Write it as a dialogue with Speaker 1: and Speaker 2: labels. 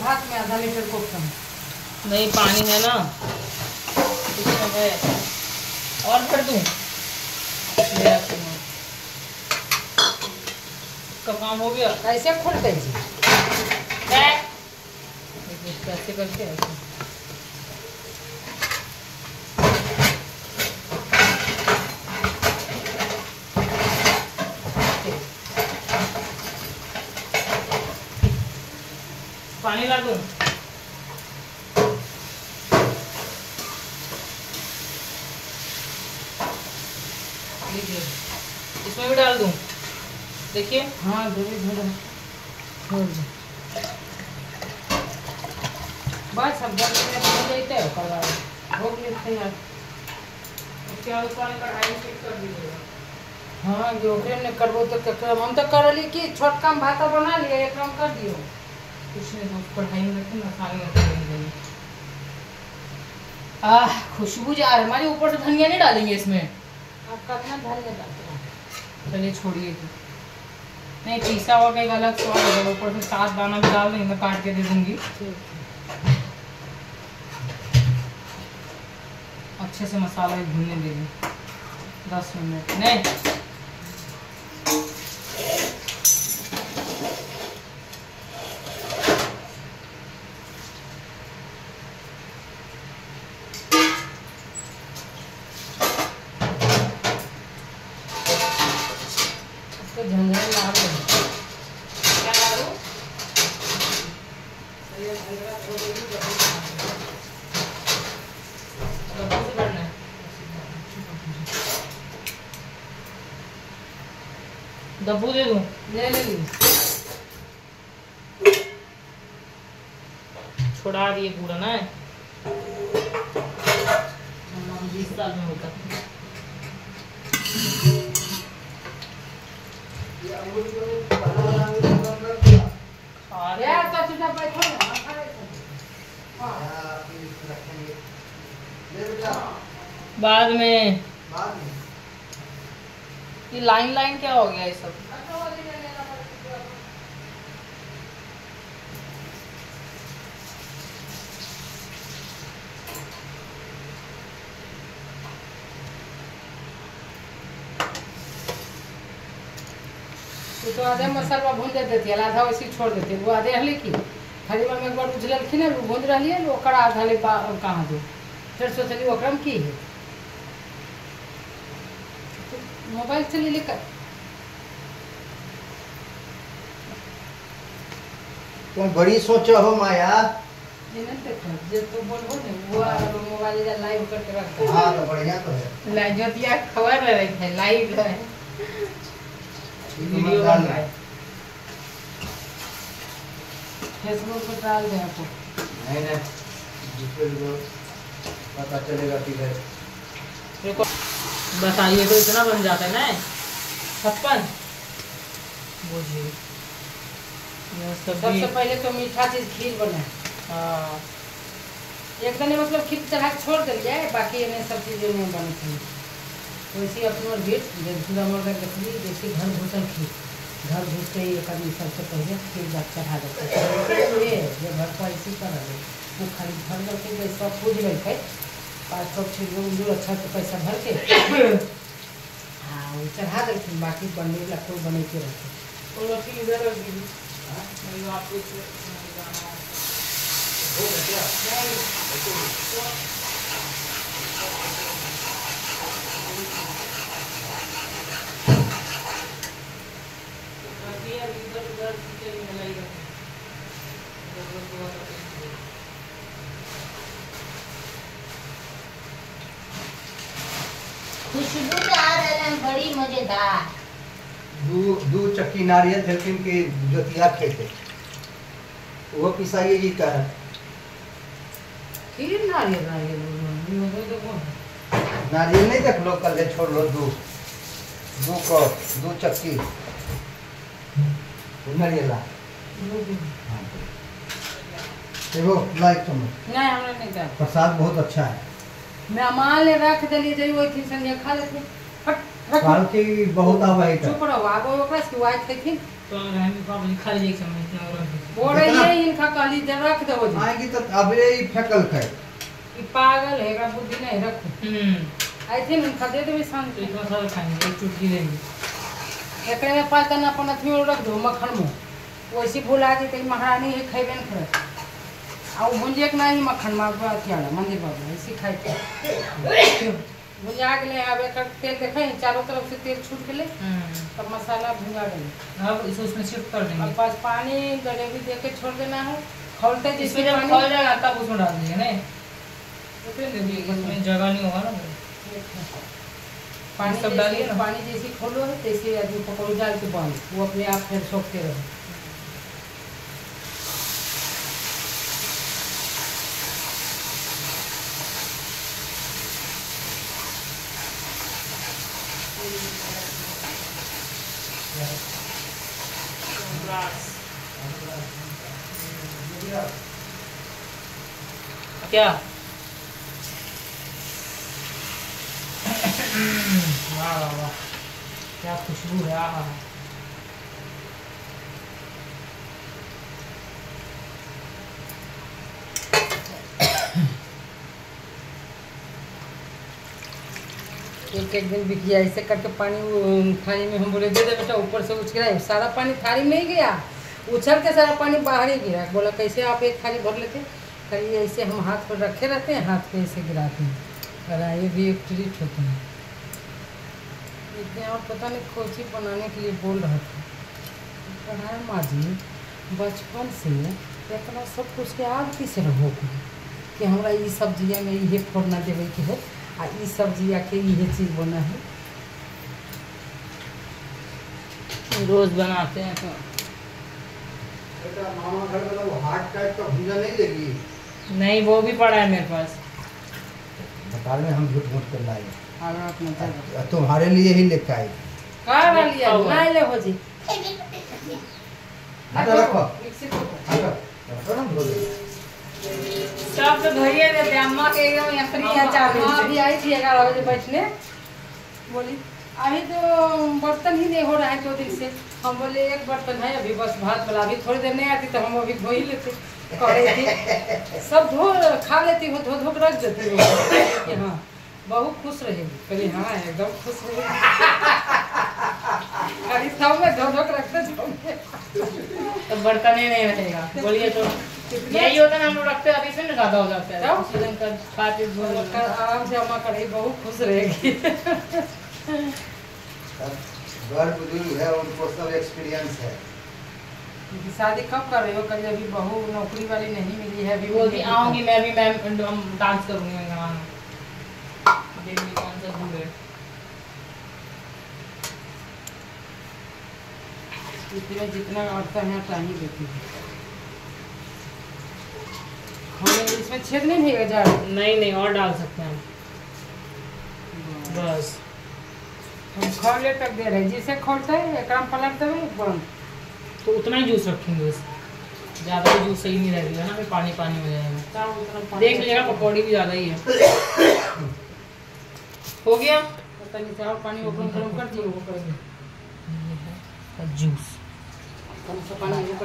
Speaker 1: भात में आधा लीटर कोफ्ता में
Speaker 2: नहीं पानी है ना। इसमें है और भर दूँ? का काम। हो गया।
Speaker 1: ऐसे खोलते जी।
Speaker 2: कैसे करके ऐसे पानी ला दूँ। लीजिए इसमें भी डाल दूँ। देखिए।
Speaker 1: हाँ दूरी धरो छोड़ दो। बस अब जब मेरे हो जाते हो करवा भोग लेते हैं।
Speaker 2: उसके बाद ऊपर कढ़ाई में कर दीजिएगा
Speaker 1: हाँ जो ने करबो तो हम तो करली कि छोटका में भात बना लिए एक काम कर दियो।
Speaker 2: कुछ नहीं तो कढ़ाई में रखे में डालेंगे
Speaker 1: आह खुशबू जा रही है
Speaker 2: हमारे ऊपर से धनिया नहीं डालेंगे इसमें।
Speaker 1: आप कितना धनिया डालते हैं?
Speaker 2: चलिए छोड़िए नहीं पीसा हुआ का एक अलग स्वाद होगा ऊपर से सात दाना भी डाल देंगे मैं काट के दे दूँगी। अच्छे से मसाला भूनने देंगे दस मिनट। नहीं
Speaker 1: उसको झंझट ला दो
Speaker 2: क्या डालूं? गब्बू से भरना है। गब्बू दे दूँ
Speaker 1: ले ले ली।
Speaker 2: छोड़ा दिए पूरा ना। बीस साल में होता।
Speaker 1: तो तुझा बैठो ना खड़े
Speaker 2: बाद में। ये लाइन लाइन क्या हो गया ये सब?
Speaker 1: तो आधे मसाला भून दे देती है आधा वैसे छोड़ देती है। वो आधे हली की? खाली में एक बार उछलखिन वो भून रही है आधा ले कहाँ दो? फिर सोचली ओकरा में की है तो मोबाइल से ले लेकर।
Speaker 3: तुम बड़ी सोचो हो माया।
Speaker 1: जे तू बोलबो ने वो अगर मोबाइल जा लाइव करके रखता है
Speaker 3: हाँ तो बढ़िया तो है।
Speaker 2: खबर रहे थे लाइव है।
Speaker 3: तो
Speaker 2: वीडियो बन रहा है
Speaker 1: फेसबुक पर डाल दे आपको।
Speaker 3: नहीं नहीं। पता चलेगा कि है।
Speaker 2: बताइए तो इतना बन जाता है ना? छप्पन? बुझिए
Speaker 1: सबसे पहले तो मीठा चीज़ खीर बने।
Speaker 2: हाँ।
Speaker 1: एक दिन मतलब खीर चढ़ा छोड़ दिल जाए बाकी इन्हें सब चीज़ें नहीं बनी थी वैसे अपना भेट जब पूरा मर्गर देखली जैसे घर घुसल खीर। घर घुस के ही एक आदमी सबसे पहले खीर बात चढ़ा देते हैं। घर पर ऐसी कर रहे वो खाली भर भर के जैसे सब पूज थे पाँच सौ छः सौ जो अच्छा से पैसा भर के हाँ वो चढ़ा देते बाकी बनने लग कोई बने के रहते
Speaker 2: और लड़की इधर रख दीजिए नहीं आपको इसमें नहीं जाना है। रखिए, इधर उधर पीछे भी मिलाई रखिए। इधर उधर थोड़ा सा पीछे।
Speaker 4: खुशबू आ रहा बड़ी मज़ेदार
Speaker 3: दू दू चक्की नारियल धरकिन के जोतिया खेते। वो पिसाइए जी का है
Speaker 1: खीर नारियल नारियल गए तो
Speaker 3: नारियल नहीं देख लो कल छोड़ लो दू। दू को दू चक्की। नारियला देखो लाइक तुम
Speaker 1: नहीं हमरा नहीं
Speaker 3: प्रसाद बहुत अच्छा है।
Speaker 1: मेहमान ले रख देली जई ओइ थी संगे खा लेते। रख।
Speaker 3: काल की बहुत आवाई था
Speaker 1: चुप रहो आगो ओकरा से वाई थे
Speaker 2: तो रहने को आप खा एक चम्मच इतना और
Speaker 1: बोले ये इनका कहली जब रख दो जी
Speaker 3: आएगी तो अबे ही फेकल खाए।
Speaker 1: ई पागल है एकरा बुद्धि नहीं रखो।
Speaker 2: हम्म।
Speaker 1: आई थी उनका दे देबे
Speaker 2: तो इतना सारा खाएँगे चुटकी लेंगे
Speaker 1: एकरे में पाँच दाना अपन अथी रख दो मक्खन में वैसे भुला जेते महारानी है खैबे न आ उ भुंजिया के नहीं मक्खन में अथी आला मंदिर बाबू ऐसे खाए भुंजा गेले अब एक तेल देखे चारों तरफ़ से तेल छूट गेले
Speaker 2: हम्म
Speaker 1: तब मसाला भुंजा गेले
Speaker 2: अब इसे उसमें शिफ्ट कर
Speaker 1: अब
Speaker 2: देंगे
Speaker 1: बस पानी गलेबी दे के छोड़ देना है खोलते
Speaker 2: जब
Speaker 1: पानी
Speaker 2: जाएगा तब उसमें डाल देंगे तो देखिए इसमें जगह नहीं होगा ना
Speaker 1: पानी
Speaker 2: सब डालिए ना।
Speaker 1: पानी जैसे खोलो है तैसे आदमी पकड़ो डाल के बंद वो अपने आप फिर सोखते रहो
Speaker 2: क्या? वाह वाह क्या खुशबू है आहा
Speaker 1: एक दिन बिक गया। ऐसे करके पानी थाली में हम बोले, दे दे बेटा, ऊपर से उछ गिरा सारा पानी थाली में ही गया। उछल के सारा पानी बाहर ही गिरा बोला, कैसे आप एक थाली भर लेते? कहिए ऐसे हम हाथ पर रखे रहते हैं, हाथ पे ऐसे गिराते हैं। कहा ये भी एक ट्रीट होता है। इतने और पता नहीं खोची बनाने के लिए बोल रहा था। कहा माँ जी, बचपन से इतना सब कुछ के आदती से रहो। कि हमारा ई सब्ज़ियाँ में इहे फोड़ना देवे के है। आ ई सब्जिया के इहे चीज़ बना है।
Speaker 2: रोज बनाते हैं तो।
Speaker 3: मामा घर में वो हार्ट टाइप का भुजा नहीं लेगी
Speaker 2: नहीं वो भी पड़ा है मेरे पास।
Speaker 3: बता रहे हम झूठ मूठ कर लाए।
Speaker 1: जगह।
Speaker 3: तुम्हारे लिए ही लेके आए।
Speaker 1: का लिया नहीं ले हो जी
Speaker 3: हटा रखो हटा रखो। ना बोले
Speaker 2: सब तो धैर्य देते अम्मा के एकदम यंत्री है चार।
Speaker 1: अभी आई थी ग्यारह बजे बैठने बोली अभी तो बर्तन ही नहीं हो रहा है दो दिन से हम बोले एक बर्तन है अभी बस भात वाला अभी थोड़ी देर नहीं आती तो हम अभी धो ही लेते कह रही थी सब धो खा लेती हो धो धो के रख देती हो हाँ बहुत खुश रहेगी कहली हाँ एकदम खुश रहेगी अभी सब में धो धो के रखते जाओगे
Speaker 2: तो बर्तन ही नहीं रहेगा बोलिए तो यही होता है ना हम लोग रखते अभी ज़्यादा हो जाता है।
Speaker 1: जाओ।
Speaker 2: दिन का खाते धो
Speaker 1: कर आराम से अम्मा बहुत खुश रहेगी।
Speaker 3: घर बुज़ुर्ग है उनको सब एक्सपीरियंस है।
Speaker 1: शादी कब कर रहे हो? कभी अभी बहू नौकरी वाली नहीं मिली है अभी
Speaker 2: बोलती आऊँगी मैं भी मैं हम डांस करूँगी मैं गाना देखिए कौन सा दूर है।
Speaker 1: जितना अड़ता है उतना ही देती है। इसमें छेद नहीं भीगा जा
Speaker 2: नहीं नहीं और डाल सकते हैं। बस।
Speaker 1: हम खोले तक दे रहे जिसे खोलते हैं एक काम पलट देवे बंद।
Speaker 2: तो उतना ही जूस रखेंगे बस। ज़्यादा भी जूस सही नहीं रहेगा ना फिर पानी पानी हो जाएगा। देख लीजिएगा पकौड़ी भी ज़्यादा ही है। हो गया?
Speaker 1: पता नहीं चाहो पानी ओपन गरम कर दिए वो कर दिए
Speaker 2: जूस।
Speaker 1: कम से पानी कर